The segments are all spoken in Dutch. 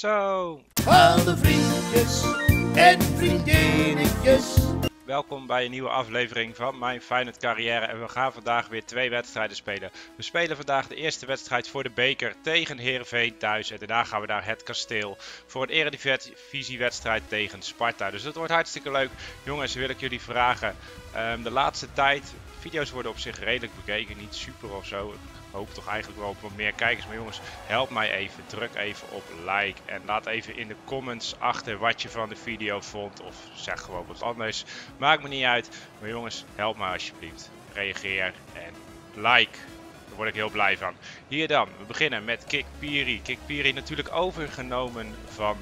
Zo, Alle vriendjes en vriendinnetjes. welkom bij een nieuwe aflevering van mijn Feyenoord carrière. En we gaan vandaag weer twee wedstrijden spelen. We spelen vandaag de eerste wedstrijd voor de beker tegen Heerenveen thuis. En daarna gaan we naar het kasteel voor een eredivisiewedstrijd tegen Sparta. Dus dat wordt hartstikke leuk. Jongens, wil ik jullie vragen. ehm, de laatste tijd, video's worden op zich redelijk bekeken. Niet super of zo. Ik hoop toch eigenlijk wel op wat meer kijkers. Maar jongens, help mij even. Druk even op like. En laat even in de comments achter wat je van de video vond. Of zeg gewoon wat anders. Maakt me niet uit. Maar jongens, help me alsjeblieft. Reageer en like. Daar word ik heel blij van. Hier dan. We beginnen met Kik Piri. Kik Piri natuurlijk overgenomen van,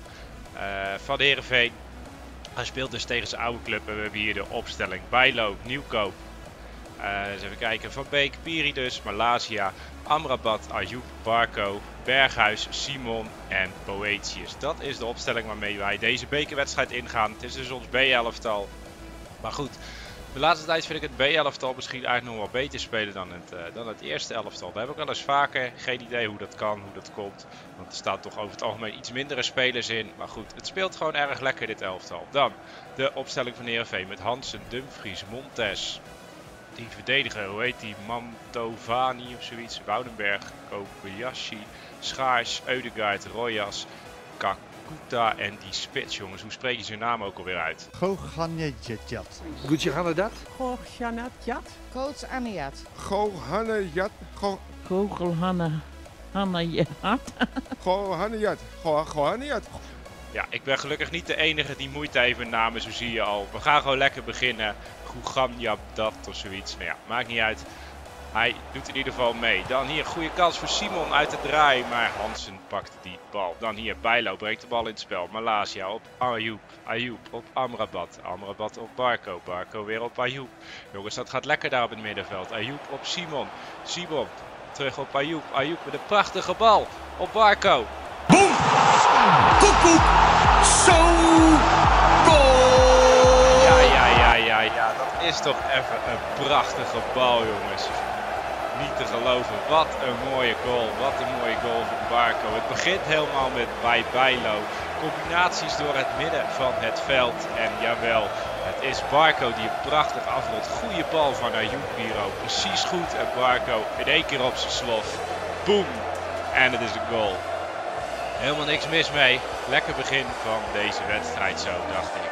eh van de Heerenveen. Hij speelt dus tegen zijn oude club. En we hebben hier de opstelling. Bijlo, Nieuwkoop. Eh, eens even kijken. Van Beek, Piri dus, Malaysia, Amrabat, Ayoub, Barco, Berghuis, Simon en Boetius. Dat is de opstelling waarmee wij deze bekerwedstrijd ingaan. Het is dus ons B-elftal. Maar goed, de laatste tijd vind ik het B-elftal misschien eigenlijk nog wel beter spelen dan het, eh, dan het eerste elftal. Daar heb ik wel eens vaker geen idee hoe dat kan, hoe dat komt. Want er staan toch over het algemeen iets mindere spelers in. Maar goed, het speelt gewoon erg lekker dit elftal. Dan de opstelling van Heerenveen met Hansen, Dumfries, Montes, die verdediger, hoe heet die? Mantovani of zoiets. Woudenberg, Kobayashi, Schaars, Eudegaard, Royas, Kakuta en die spits, jongens. Hoe spreek je zijn naam ook alweer uit? Goganejadjat. Goedje gaan dat? Gorganatjat. Coach Aniat. Gohanejat, Ja, ik ben gelukkig niet de enige die moeite heeft met namen, zo zie je al. We gaan gewoon lekker beginnen. Gugamjab dat of zoiets. Nou ja, maakt niet uit. Hij doet in ieder geval mee. Dan hier, goede kans voor Simon uit de draai. Maar Hansen pakt die bal. Dan hier, Bijlo breekt de bal in het spel. Malaysia op Ayoub. Ayoub op Amrabat. Amrabat op Barco. Barco weer op Ayoub. Jongens, dat gaat lekker daar op het middenveld. Ayoub op Simon. Simon terug op Ayoub. Ayoub met een prachtige bal op Barco. Koekoek. Zo. Goal. Ja, ja, ja, ja, ja. Dat is toch even een prachtige bal, jongens. Niet te geloven. Wat een mooie goal. Wat een mooie goal van Barco. Het begint helemaal met bij Bijlo. Combinaties door het midden van het veld. En jawel, het is Barco die prachtig afrolt. Goede bal van Ayoub Piro. Precies goed. En Barco in één keer op zijn slof. Boom. En het is een goal. Helemaal niks mis mee. Lekker begin van deze wedstrijd zo, dacht ik.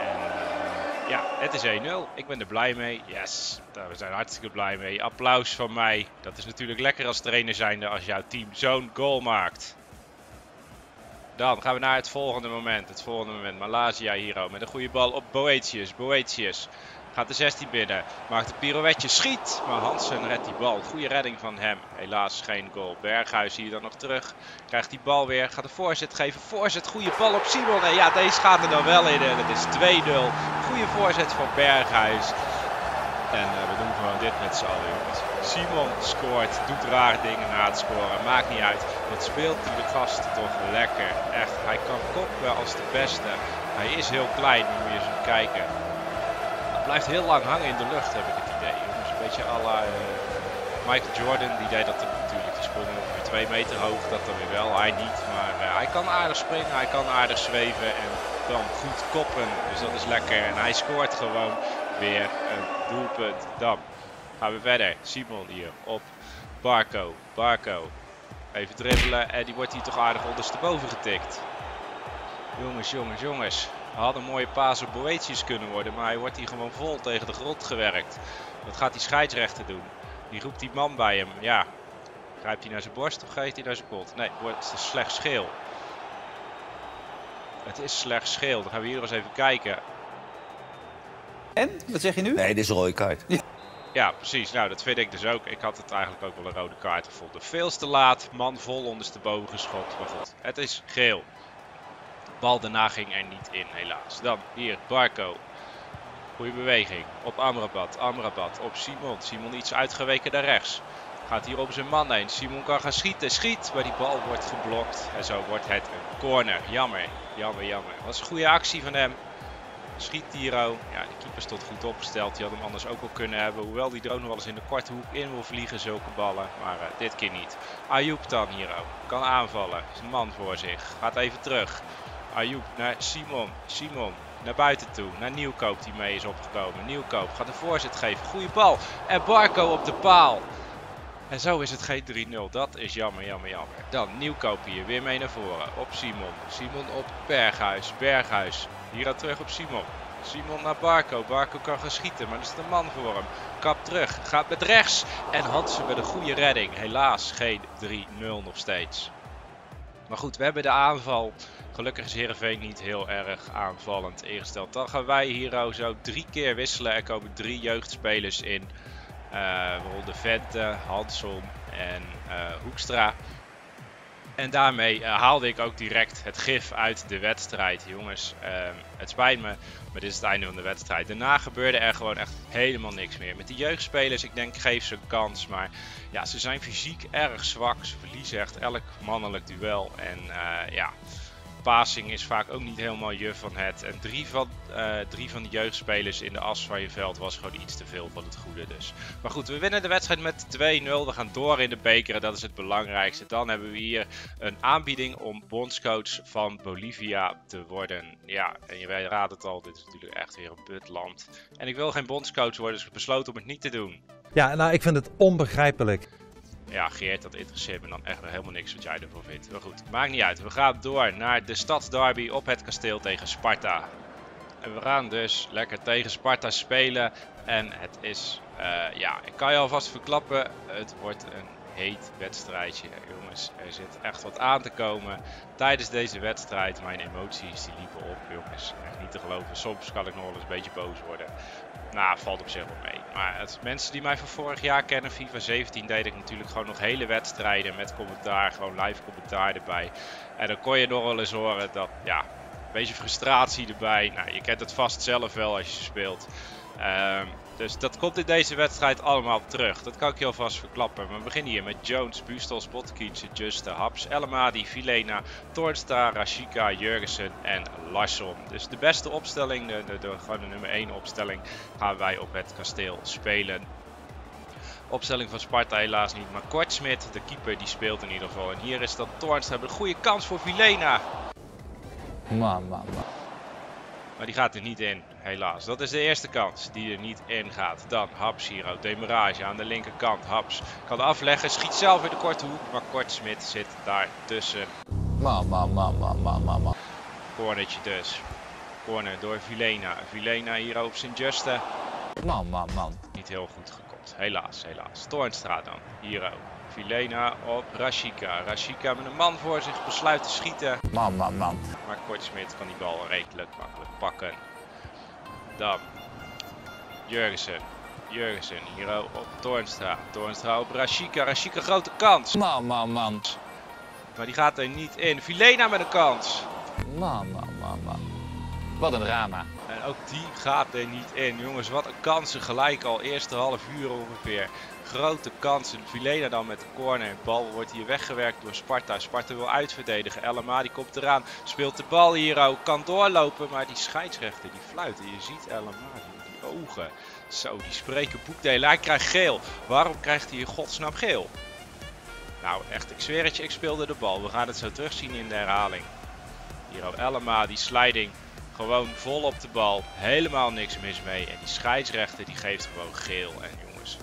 En eh, ja, het is 1-0. Ik ben er blij mee. Yes, daar we zijn hartstikke blij mee. Applaus van mij. Dat is natuurlijk lekker als trainer zijnde als jouw team zo'n goal maakt. Dan gaan we naar het volgende moment. Het volgende moment. Malaysia hier met een goede bal op Boetius. Boetius gaat de 16 binnen. Maakt een pirouetje. Schiet. Maar Hansen redt die bal. Goede redding van hem. Helaas geen goal. Berghuis hier dan nog terug. Krijgt die bal weer. Gaat de voorzet geven. Voorzet. Goede bal op Simon. En ja, deze gaat er dan wel in. En het is 2-0. Goede voorzet van Berghuis. En eh, we doen gewoon dit met z'n allen, jongens. Simon scoort, doet rare dingen na het scoren, maakt niet uit. Wat speelt die gast toch lekker. Echt, hij kan koppen als de beste. Hij is heel klein, moet je eens kijken. Blijft heel lang hangen in de lucht, heb ik het idee. Jongens, een beetje à la eh, Michael Jordan, die deed dat natuurlijk. Die sprong ongeveer 2 meter hoog, dat dan weer wel. Hij niet, maar eh, hij kan aardig springen, hij kan aardig zweven en dan goed koppen. Dus dat is lekker. En hij scoort gewoon weer een doelpunt. Dan gaan we verder. Simon hier op Barco. Barco. Even dribbelen en die wordt hier toch aardig ondersteboven getikt. Jongens, jongens, jongens. Had een mooie paas op Boetius kunnen worden, maar hij wordt hier gewoon vol tegen de grond gewerkt. Wat gaat die scheidsrechter doen? Die roept die man bij hem. Ja. Grijpt hij naar zijn borst of geeft hij naar zijn kont? Nee, het is slechts scheel. Het is slechts scheel. Dan gaan we hier eens even kijken. En? Wat zeg je nu? Nee, dit is een rode kaart. Ja, precies. Nou, dat vind ik dus ook. Ik had het eigenlijk ook wel een rode kaart gevonden. Veel te laat, man vol ondersteboven geschot. Maar goed, het is geel. Bal daarna ging er niet in, helaas. Dan hier, Barco. Goeie beweging. Op Amrabat. Amrabat op Simon. Simon iets uitgeweken naar rechts. Gaat hier op zijn man heen. Simon kan gaan schieten. Schiet. Maar die bal wordt geblokt. En zo wordt het een corner. Jammer. Jammer, jammer. Was een goede actie van hem. Schiet Tiro. Ja, de keeper stond goed opgesteld. Die had hem anders ook wel kunnen hebben. Hoewel die nog wel eens in de korte hoek in wil vliegen, zulke ballen. Maar uh, dit keer niet. Ayoub dan hier ook. Kan aanvallen. Is een man voor zich. Gaat even terug. Ayoub naar Simon. Simon naar buiten toe. Naar Nieuwkoop die mee is opgekomen. Nieuwkoop gaat de voorzet geven. Goede bal. En Barco op de paal. En zo is het geen 3-0. Dat is jammer, jammer, jammer. Dan Nieuwkoop hier weer mee naar voren. Op Simon. Simon op Berghuis. Berghuis. Hier aan terug op Simon. Simon naar Barco. Barco kan gaan schieten, maar er is een man voor hem. Kap terug. Gaat met rechts. En Hansen met een goede redding. Helaas geen 3-0 nog steeds. Maar goed, we hebben de aanval. Gelukkig is Heerenveen niet heel erg aanvallend ingesteld. Dan gaan wij hier zo drie keer wisselen. Er komen drie jeugdspelers in. Uh, waaronder Vente, Hansom en uh, Hoekstra. En daarmee uh, haalde ik ook direct het gif uit de wedstrijd. Jongens, ehm, het spijt me, maar dit is het einde van de wedstrijd. Daarna gebeurde er gewoon echt helemaal niks meer. Met die jeugdspelers, ik denk geef ze een kans. Maar ja, ze zijn fysiek erg zwak. Ze verliezen echt elk mannelijk duel. En ja, passing is vaak ook niet helemaal je van het. En drie van, uh, drie van de jeugdspelers in de as van je veld was gewoon iets te veel van het goede dus. Maar goed, we winnen de wedstrijd met 2-0. We gaan door in de beker en dat is het belangrijkste. Dan hebben we hier een aanbieding om bondscoach van Bolivia te worden. Ja, en je raadt het al, dit is natuurlijk echt weer een putland. En ik wil geen bondscoach worden, dus ik besloten om het niet te doen. Ja, nou ik vind het onbegrijpelijk ja, Geert, dat interesseert me dan echt nog helemaal niks wat jij ervan vindt. Maar goed, maakt niet uit. We gaan door naar de stadsderby op het kasteel tegen Sparta. En we gaan dus lekker tegen Sparta spelen. En het is, uh, ja, ik kan je alvast verklappen, het wordt een heet wedstrijdje. Jongens, er zit echt wat aan te komen tijdens deze wedstrijd. Mijn emoties die liepen op, jongens. Echt niet te geloven. Soms kan ik nog wel eens een beetje boos worden. Nou, valt op zich wel mee. Maar het, mensen die mij van vorig jaar kennen, FIFA 17 deed ik natuurlijk gewoon nog hele wedstrijden met commentaar, gewoon live commentaar erbij. En dan kon je nog wel eens horen dat, ja, een beetje frustratie erbij. Nou, je kent het vast zelf wel als je speelt. Um, dus dat komt in deze wedstrijd allemaal terug. Dat kan ik je alvast verklappen. We beginnen hier met Jones, Bustos, Botkic, Juste, Haps, Elamadi, Vilena, Toornstra, Rashika, Jurgensen en Larsson. Dus de beste opstelling, de, de, de, gewoon de nummer 1 opstelling, gaan wij op het kasteel spelen. Opstelling van Sparta helaas niet, maar Kortsmit, de keeper, die speelt in ieder geval. En hier is dat Toornstra, hebben een goede kans voor Vilena. Man, man. Maar die gaat er niet in, helaas. Dat is de eerste kans die er niet in gaat. Dan Haps hier, demarage aan de linkerkant. Haps kan afleggen, schiet zelf in de korte hoek, maar Kortsmit zit daar tussen. Man, man, man, man, man, man, man. Cornertje dus. Corner door Vilena. Vilena hier op Sint-Juste. Man, man, man. Niet heel goed helaas, helaas. Toornstra dan, hier ook. Vilena op Rashika. Rashika met een man voor zich besluit te schieten. Man, man, man. Maar Kortsmit kan die bal redelijk makkelijk pakken. Dan Jurgensen. Jurgensen hier op Toornstra. Toornstra op Rashika. Rashika grote kans. Man, man, man. Maar die gaat er niet in. Vilena met een kans. Man, man, man, man. Wat een drama. Ook die gaat er niet in. Jongens, wat een kansen gelijk al. Eerste half uur ongeveer grote kansen. Vilena dan met de corner. Bal wordt hier weggewerkt door Sparta. Sparta wil uitverdedigen. Elma die komt eraan. Speelt de bal hier ook. Kan doorlopen. Maar die scheidsrechter die fluiten. Je ziet Elma die ogen. Zo, die spreken boekdelen. Hij krijgt geel. Waarom krijgt hij in godsnaam geel? Nou, echt, ik zweer het je, ik speelde de bal. We gaan het zo terugzien in de herhaling. Hier Elma, die sliding. Gewoon vol op de bal. Helemaal niks mis mee. En die scheidsrechter die geeft gewoon geel. En jongens,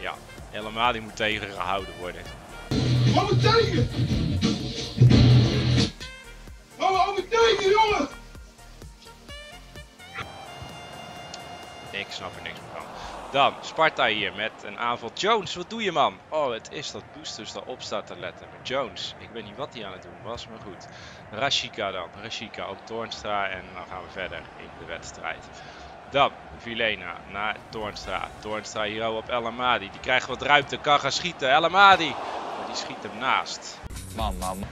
ja, helemaal die moet tegengehouden worden. Hou me tegen! Hou me tegen, jongen! Ik snap er niks meer van. Dan, Sparta hier met een aanval. Jones, wat doe je man? Oh, het is dat Boosters daarop staat te letten. Maar Jones, ik weet niet wat hij aan het doen was, maar goed. Rashika dan. Rashika op Toornstra en dan gaan we verder in de wedstrijd. Dan Vilena naar Toornstra. Toornstra hier op El Amadi. Die krijgt wat ruimte, kan gaan schieten. El Amadi. Maar die schiet hem naast. Man, man.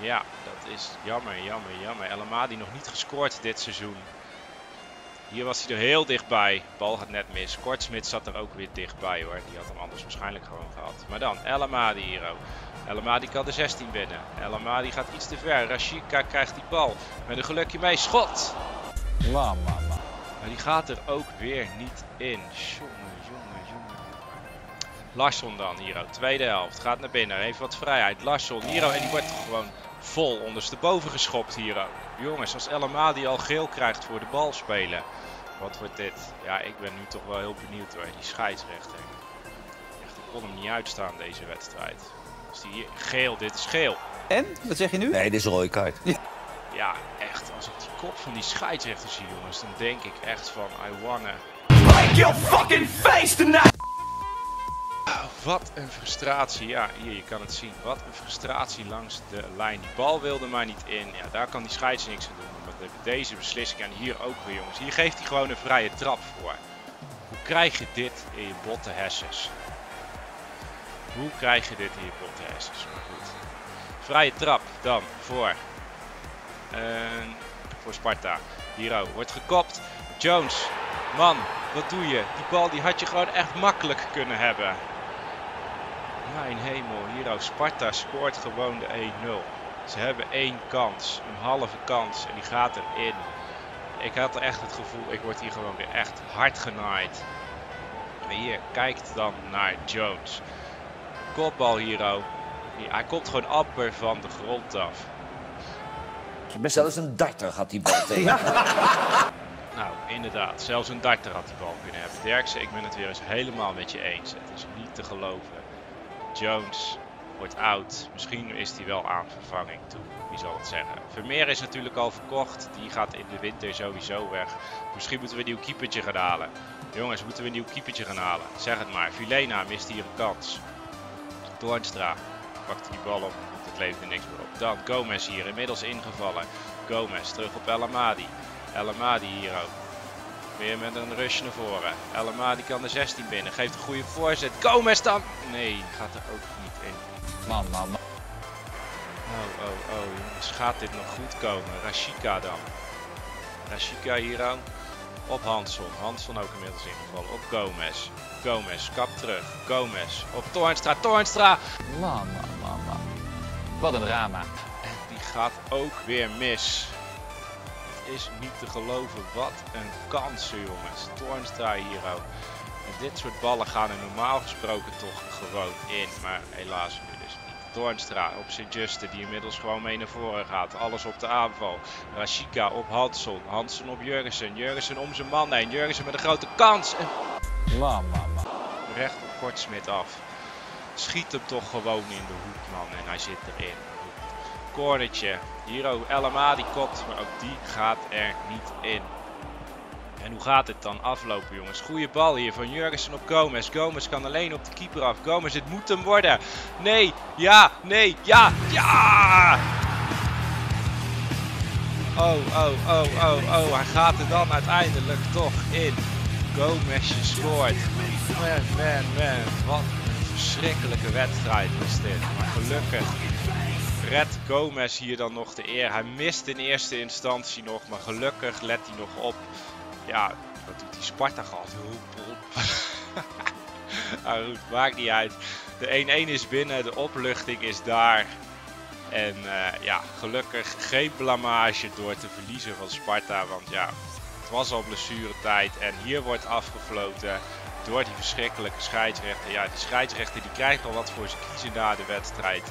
Ja, dat is jammer, jammer, jammer. El Amadi nog niet gescoord dit seizoen. Hier was hij er heel dichtbij. Bal gaat net mis. Kortsmit zat er ook weer dichtbij hoor. Die had hem anders waarschijnlijk gewoon gehad. Maar dan El Amadi hier ook. El Amadi kan de 16 binnen. El Amadi gaat iets te ver. Rashika krijgt die bal. Met een gelukje mee. Schot! La mama. Maar die gaat er ook weer niet in. Jongen, jongen, jongen. Larsson dan, Hiro. Tweede helft. Gaat naar binnen. Heeft wat vrijheid. Larsson, Hiro. En die wordt gewoon vol ondersteboven geschopt, Hiro. Jongens, als El Amadi al geel krijgt voor de bal spelen. Wat wordt dit? Ja, ik ben nu toch wel heel benieuwd hoor. Die scheidsrechter. Echt, ik kon hem niet uitstaan deze wedstrijd. Als die hier... Geel, dit is geel. En? Wat zeg je nu? Nee, dit is een rode kaart. Ja, echt. Als ik die kop van die scheidsrechter zie, jongens, dan denk ik echt van, I wanna... Oh, wat een frustratie. Ja, hier, je kan het zien. Wat een frustratie langs de lijn. Die bal wilde maar niet in. Ja, daar kan die scheids niks aan doen. Maar de- deze beslissing en hier ook weer, jongens. Hier geeft hij gewoon een vrije trap voor. Hoe krijg je dit in je botte? Hoe krijg je dit in je botte? Maar goed. Vrije trap dan voor en voor Sparta. Hiro wordt gekopt. Jones. Man, wat doe je? Die bal die had je gewoon echt makkelijk kunnen hebben. Mijn hemel, Hiro. Sparta scoort gewoon de 1-0. Ze hebben één kans. Een halve kans. En die gaat erin. Ik had echt het gevoel, ik word hier gewoon weer echt hard genaaid. Maar hier, kijkt dan naar Jones. Kopbal Hiro. Hij komt gewoon amper van de grond af. Zelfs een darter had die bal tegen. Nou, inderdaad. Zelfs een darter had die bal kunnen hebben. Derksen, ik ben het weer eens helemaal met je eens. Het is niet te geloven. Jones wordt oud. Misschien is hij wel aan vervanging toe. Wie zal het zeggen? Vermeer is natuurlijk al verkocht. Die gaat in de winter sowieso weg. Misschien moeten we een nieuw keepertje gaan halen. Jongens, moeten we een nieuw keepertje gaan halen? Zeg het maar. Vilena mist hier een kans. Toornstra pakt die bal op. Het er niks meer op. Dan Gomez hier inmiddels ingevallen. Gomez terug op El Amadi. El Amadi hier ook. Weer met een rush naar voren. El Amadi kan de 16 binnen. Geeft een goede voorzet. Gomez dan! Nee, gaat er ook niet in. Man, man, man. Oh, oh, oh jongens. Gaat dit nog goed komen? Rashika dan. Rashika hier aan. Op Hansson. Hansson ook inmiddels ingevallen. Op Gomez. Gomez, kap terug. Gomez. Op Toornstra. Toornstra! La mama. Wat een drama. En die gaat ook weer mis. Is niet te geloven. Wat een kansen, jongens. Toornstra hier ook. En dit soort ballen gaan er normaal gesproken toch gewoon in. Maar helaas nu dus niet. Toornstra op Sint-Juste, die inmiddels gewoon mee naar voren gaat. Alles op de aanval. Rashika op Hansson. Hansson op Jurgensen. Jurgensen om zijn man heen. Jurgensen met een grote kans. En La mama. recht op Kortsmit af. Schiet hem toch gewoon in de hoek, man. En hij zit erin. Cornertje. Hiro LMA die kopt, maar ook die gaat er niet in. En hoe gaat het dan aflopen, jongens? Goeie bal hier van Jurgensen op Gomez. Gomez kan alleen op de keeper af. Gomez, het moet hem worden. Nee, ja, nee, ja, ja! Oh, oh, oh, oh, oh. Hij gaat er dan uiteindelijk toch in. Gomezje scoort. Man, man, man. Wat een verschrikkelijke wedstrijd was dit. Maar gelukkig redt Gomez hier dan nog de eer. Hij mist in eerste instantie nog, maar gelukkig let hij nog op. Ja, wat doet die Sparta gehad? Ah, goed, maakt niet uit. De 1-1 is binnen, de opluchting is daar. En eh, ja, gelukkig geen blamage door te verliezen van Sparta. Want ja, het was al blessuretijd. En hier wordt afgefloten door die verschrikkelijke scheidsrechter. Ja, die scheidsrechter die krijgt al wat voor zijn kiezen na de wedstrijd.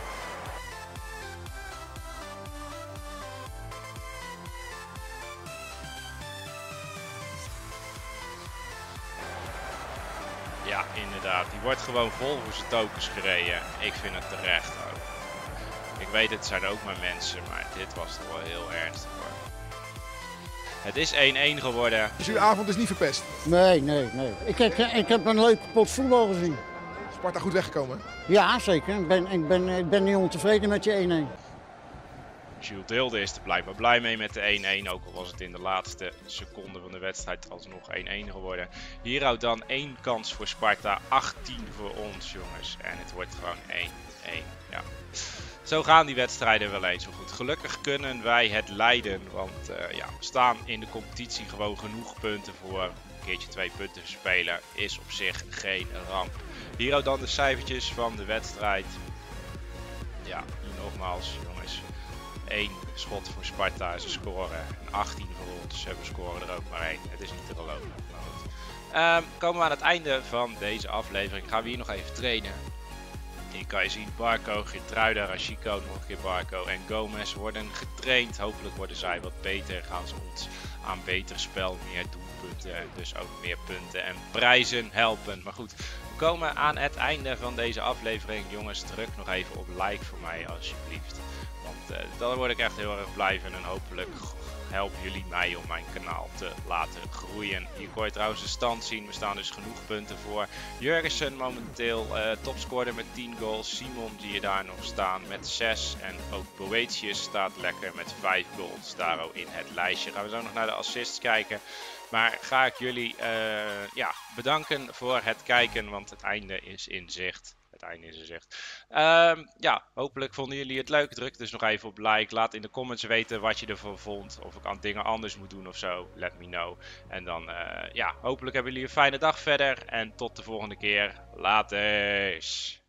Wordt gewoon vol voor zijn tokens gereden. Ik vind het terecht ook. Ik weet het zijn ook maar mensen, maar dit was toch wel heel ernstig hoor. Het is 1-1 geworden. Dus uw avond is niet verpest. Nee, nee, nee. Ik heb, ik heb een leuke pot voetbal gezien. Sparta goed weggekomen. Ja, zeker. Ik ben, ik ben, ik ben niet ontevreden met je 1-1. Jules Deelde is er blijkbaar blij mee met de 1-1. Ook al was het in de laatste seconde van de wedstrijd alsnog 1-1 geworden. Hier houdt dan één kans voor Sparta. 18 voor ons jongens. En het wordt gewoon 1-1. Ja. Zo gaan die wedstrijden wel eens zo goed. Gelukkig kunnen wij het leiden. Want eh, ja, we staan in de competitie gewoon genoeg punten voor. Een keertje twee punten spelen is op zich geen ramp. Hier dan de cijfertjes van de wedstrijd. Ja, nogmaals jongens. Één schot voor Sparta, scoren. En 18 voor ons, we scoren er ook maar één. Het is niet te geloven. Maar. Ehm, komen we aan het einde van deze aflevering. Gaan we hier nog even trainen. Hier kan je zien Barco, Gertruida, Rashiko, nog een keer Barco en Gomez worden getraind. Hopelijk worden zij wat beter. Gaan ze ons aan beter spel, meer doelpunten en dus ook meer punten en prijzen helpen. Maar goed, komen aan het einde van deze aflevering. Jongens, druk nog even op like voor mij alsjeblieft. Want uh, dan word ik echt heel erg blij van en hopelijk helpen jullie mij om mijn kanaal te laten groeien. Hier kon je trouwens de stand zien. We staan dus genoeg punten voor. Jurgensen momenteel uh, topscorer met 10 goals. Simon zie je daar nog staan met 6. En ook Boetius staat lekker met 5 goals daar in het lijstje. Gaan we zo nog naar de assists kijken. Maar ga ik jullie uh, ja, bedanken voor het kijken, want het einde is in zicht het einde er zegt. Um, ja, hopelijk vonden jullie het leuk. Druk dus nog even op like. Laat in de comments weten wat je ervan vond. Of ik aan dingen anders moet doen of zo. Let me know. En dan, uh, ja, hopelijk hebben jullie een fijne dag verder. En tot de volgende keer. Laters.